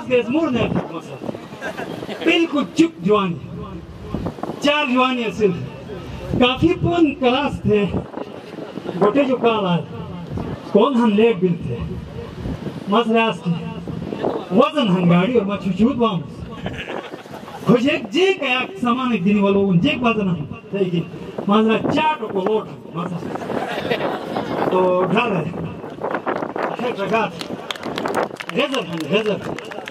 page मोड़ने मसा बिल्कुल चुप जवानी चार जवानी सिर्फ़ काफ़ी पुन क्लास थे गोटे जो काल आए कौन हम लेट बिल थे मसरास थे वज़न हम गाड़ी और मछु छूट वाम खुश एक जे का सामान एक दिन वालों उन जे वज़न हम लेकिन मसरा चार को लोट मसरा तो घर है खेत रगात गजब है गजब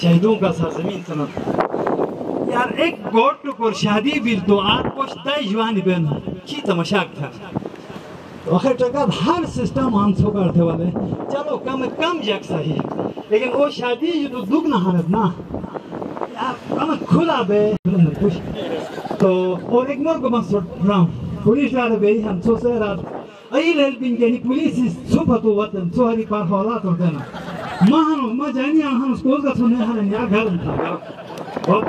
शहीदों का सरजमीन सनत यार एक गोट को शादी बिल तो आठ पोस्ट तय जवानी बहन की तमाशाक था तो आखिर टका हर सिस्टम आंसो करते वाले चलो कम कम जग सही लेकिन वो शादी जो तो दुख ना हालत ना यार कम खुला बे तो और एक मोर को मत राम पुलिस ला बे हम सोचे रात आई लेल बिन पुलिस सुपर तो वतन सो हरी पार होला तो देना म आ हम स्कूल का सुने हन या घर बहुत